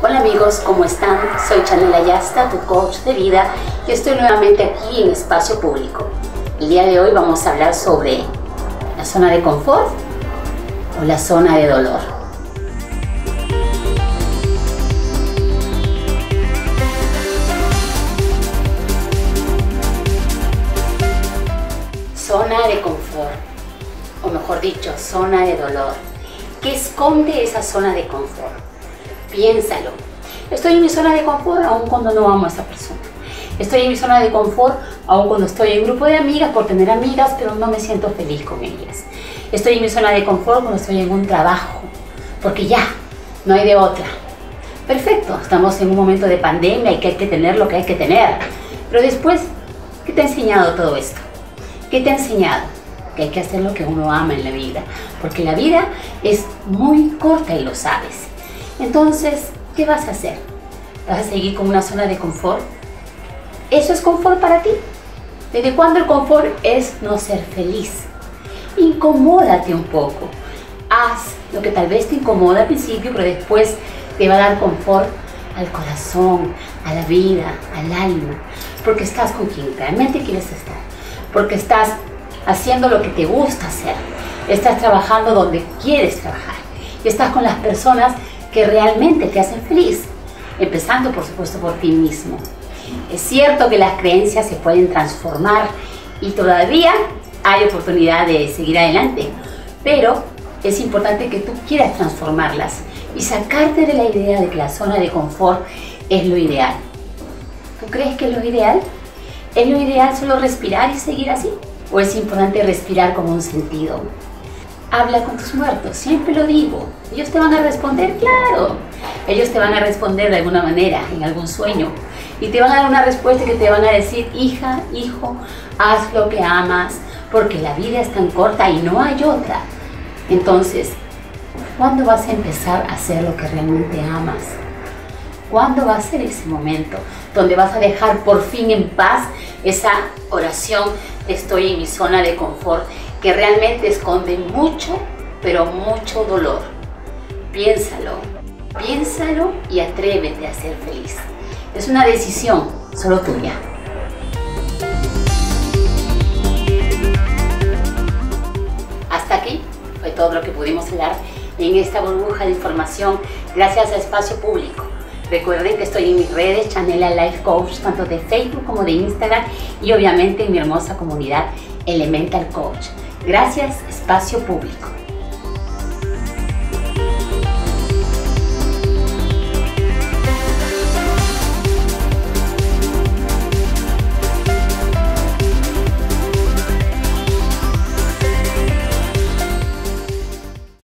Hola amigos, ¿cómo están? Soy Chanel Ayasta, tu coach de vida y estoy nuevamente aquí en Espacio Público. El día de hoy vamos a hablar sobre la zona de confort o la zona de dolor. Zona de confort, o mejor dicho, zona de dolor. ¿Qué esconde esa zona de confort? Piénsalo. Estoy en mi zona de confort aun cuando no amo a esa persona. Estoy en mi zona de confort aun cuando estoy en grupo de amigas por tener amigas, pero no me siento feliz con ellas. Estoy en mi zona de confort cuando estoy en un trabajo, porque ya, no hay de otra. Perfecto, estamos en un momento de pandemia y que hay que tener lo que hay que tener. Pero después, ¿qué te ha enseñado todo esto? ¿Qué te ha enseñado? Que hay que hacer lo que uno ama en la vida, porque la vida es muy corta y lo sabes. Entonces, ¿qué vas a hacer? ¿Vas a seguir con una zona de confort? ¿Eso es confort para ti? ¿Desde cuándo el confort es no ser feliz? Incomódate un poco. Haz lo que tal vez te incomoda al principio, pero después te va a dar confort al corazón, a la vida, al alma, porque estás con quien realmente quieres estar, porque estás haciendo lo que te gusta hacer, estás trabajando donde quieres trabajar y estás con las personas que realmente te hacen feliz, empezando por supuesto por ti mismo. Es cierto que las creencias se pueden transformar y todavía hay oportunidad de seguir adelante, pero es importante que tú quieras transformarlas y sacarte de la idea de que la zona de confort es lo ideal. ¿Tú crees que es lo ideal? ¿Es lo ideal solo respirar y seguir así? ¿O es importante respirar como un sentido? Habla con tus muertos, siempre lo digo. Ellos te van a responder, claro. Ellos te van a responder de alguna manera, en algún sueño. Y te van a dar una respuesta que te van a decir, hija, hijo, haz lo que amas, porque la vida es tan corta y no hay otra. Entonces, ¿cuándo vas a empezar a hacer lo que realmente amas? ¿Cuándo va a ser ese momento donde vas a dejar por fin en paz esa oración, estoy en mi zona de confort que realmente esconde mucho, pero mucho dolor. Piénsalo, piénsalo y atrévete a ser feliz. Es una decisión solo tuya. Hasta aquí fue todo lo que pudimos hablar en esta burbuja de información gracias a Espacio Público. Recuerden que estoy en mis redes, Chanela Life Coach, tanto de Facebook como de Instagram y obviamente en mi hermosa comunidad Elemental Coach. Gracias, espacio público.